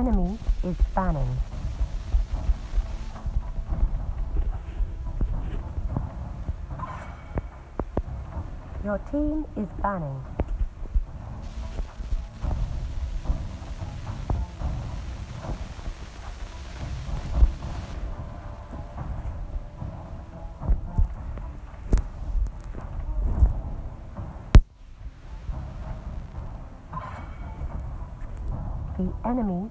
enemy is banning. Your team is banning. The enemy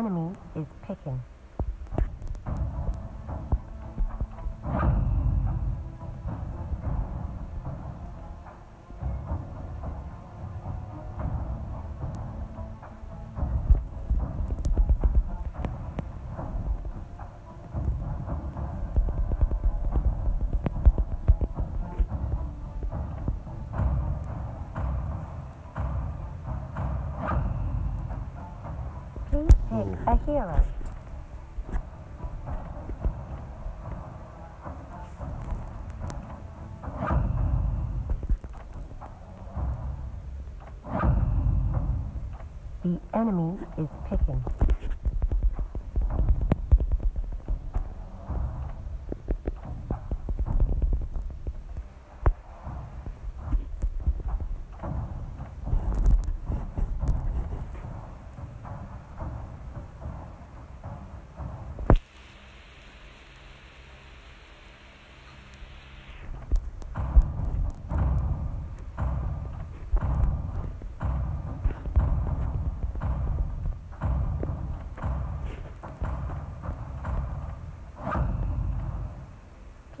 enemy is picking. A hero. The enemy is picking.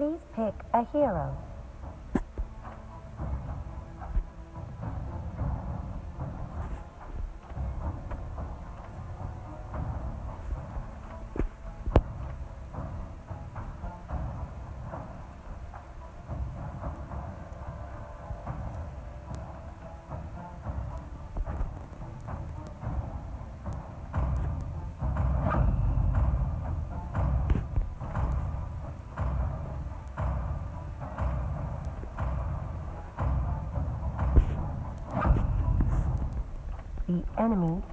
Please pick a hero. Enemy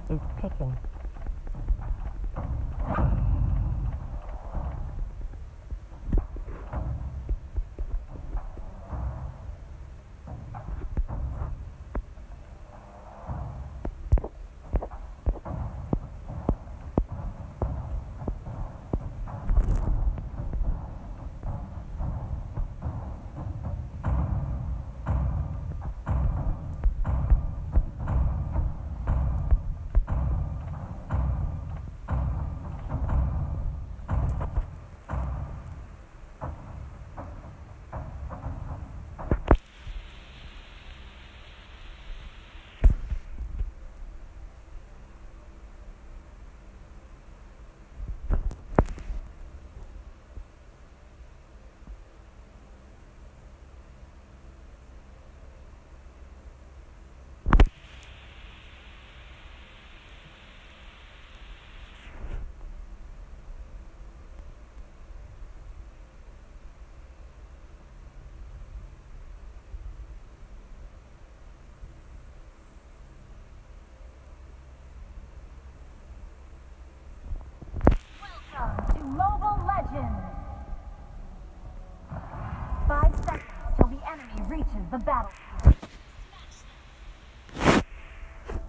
reaches the battlefield.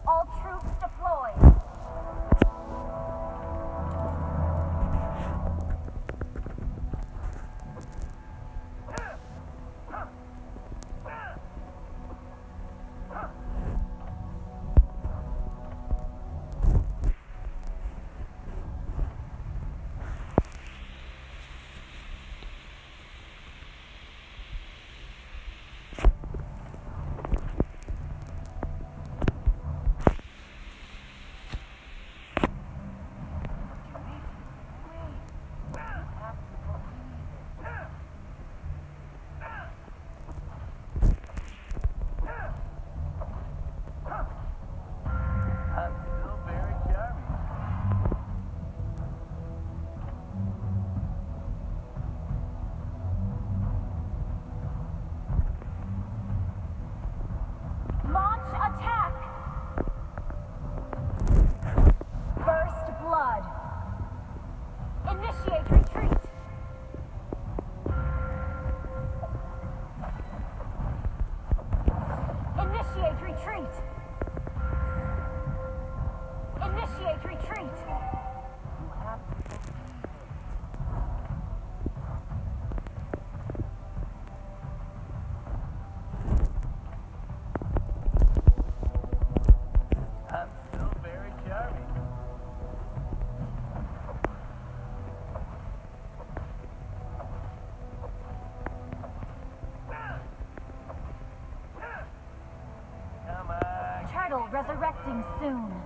All troops deployed! resurrecting soon.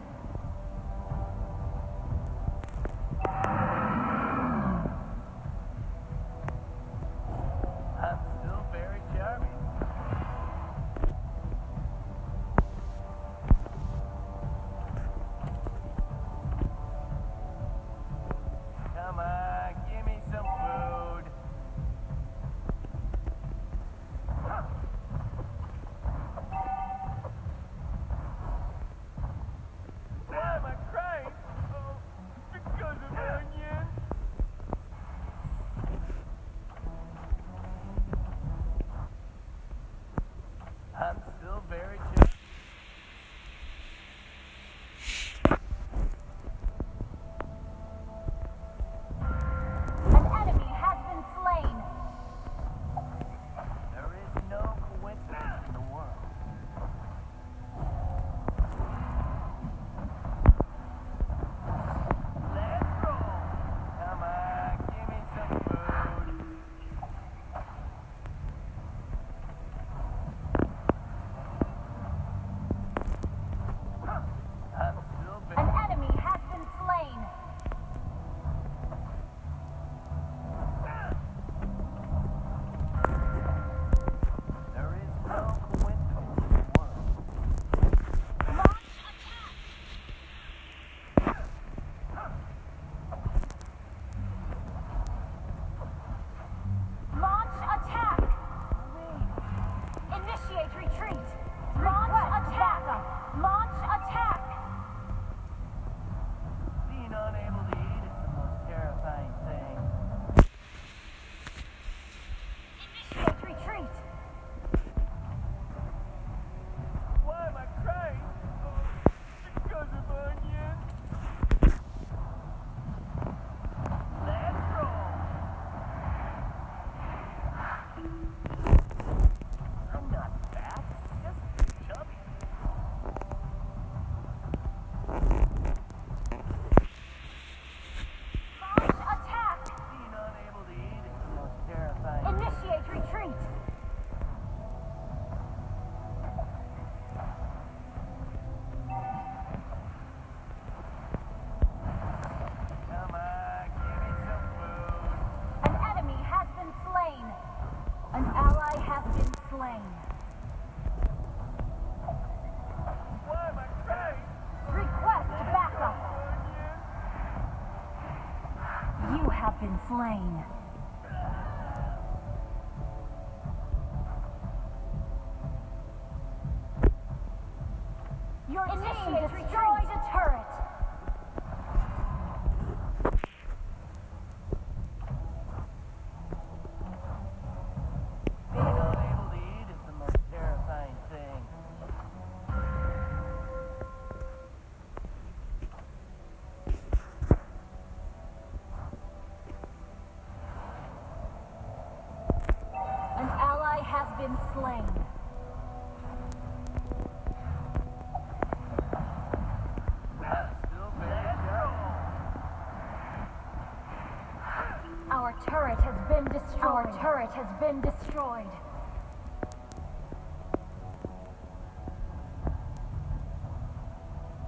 been destroyed. Our turret has been destroyed.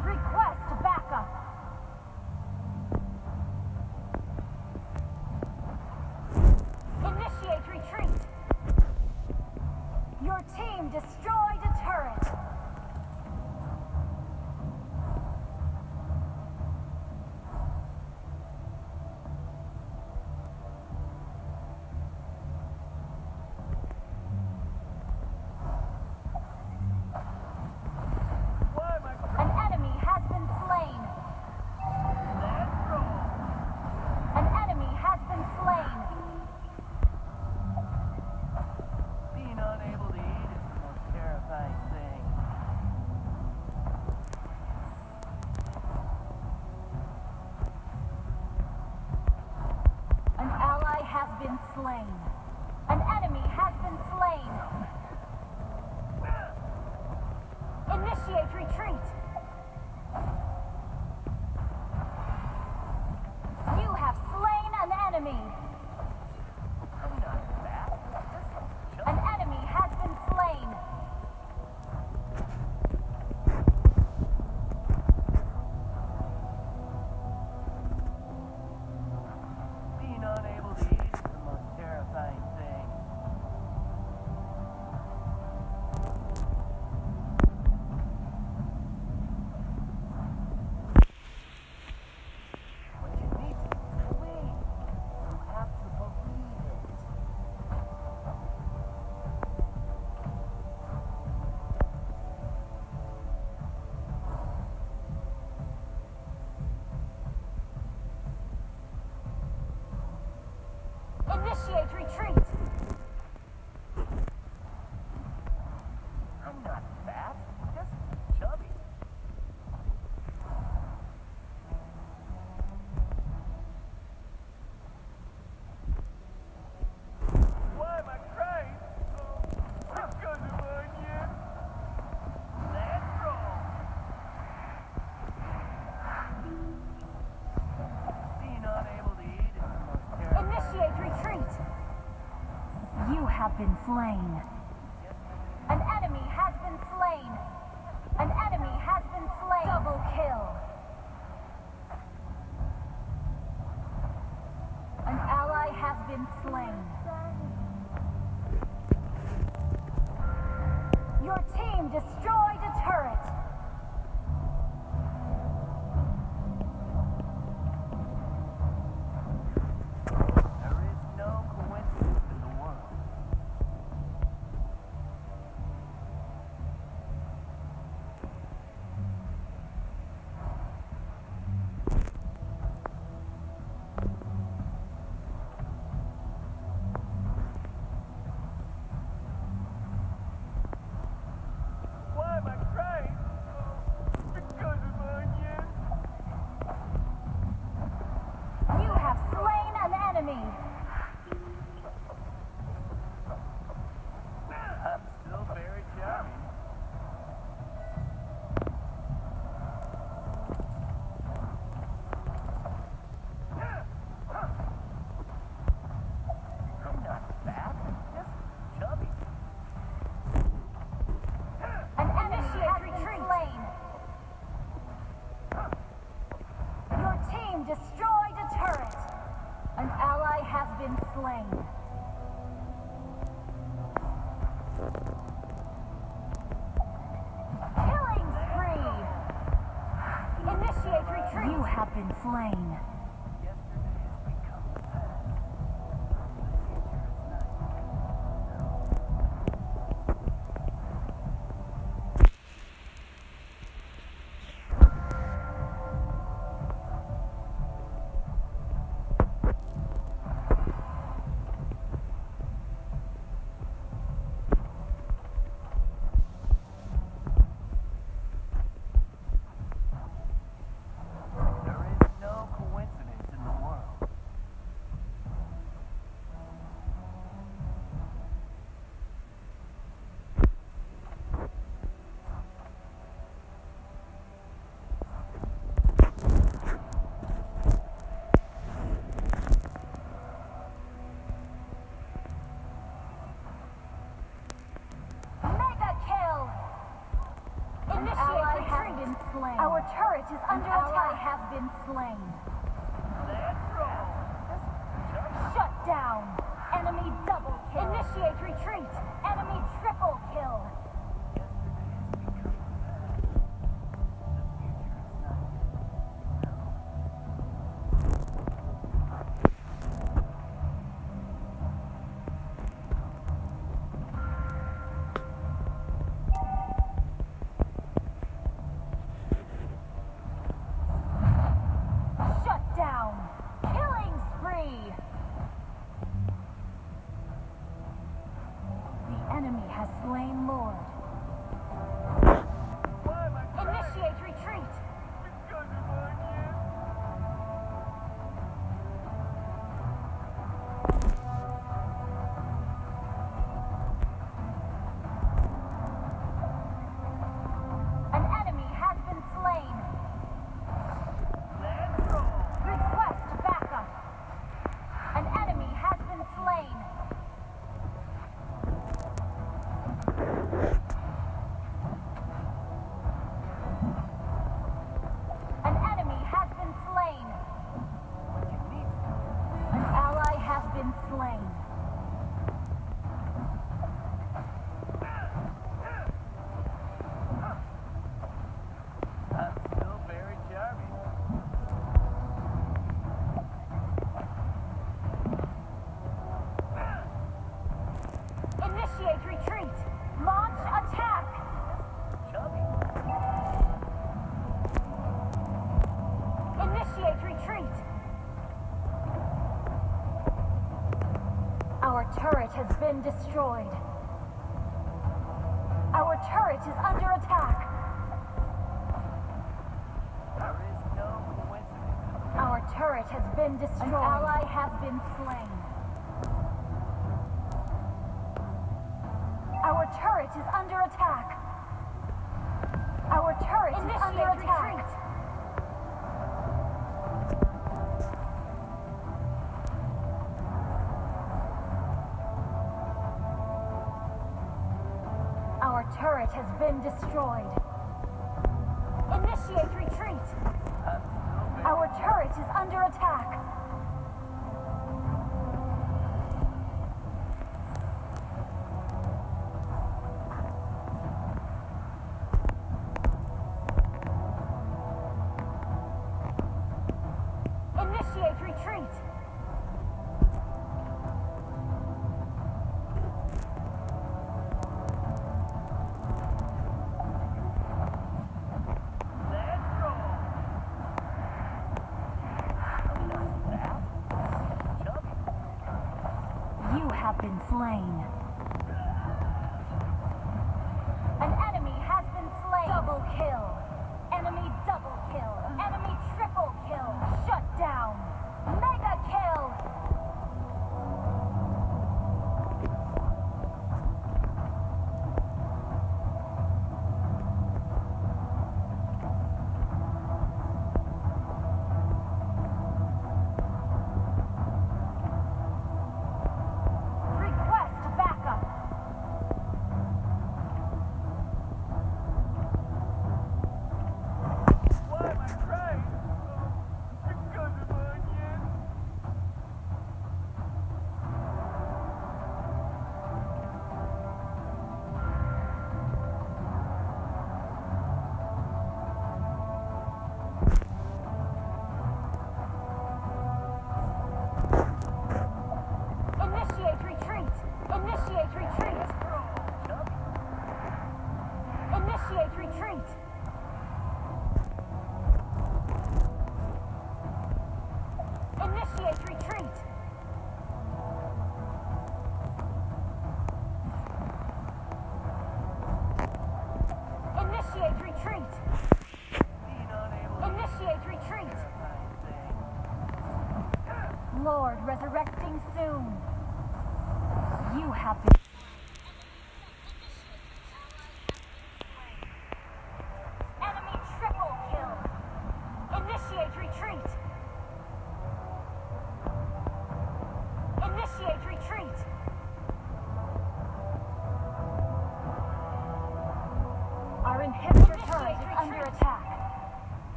Request backup. Initiate retreat. Your team destroyed a turret. tree. slain. have been slain. Our turret is under attack. An ally has been slain. has been destroyed. destroyed. Initiate retreat. Our turret is under attack. Initiate retreat. slain.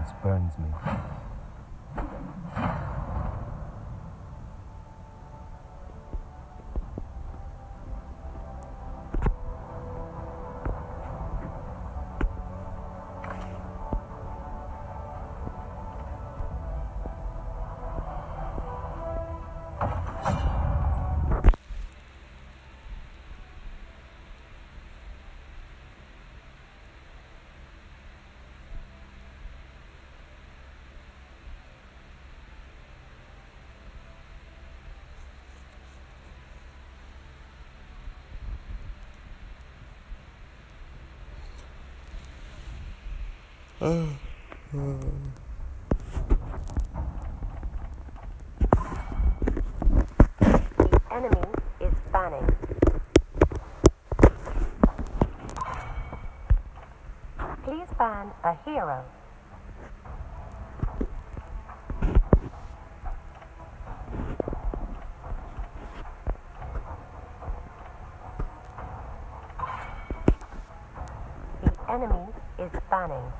silence burns me. The enemy is banning. Please ban a hero. The enemy is banning.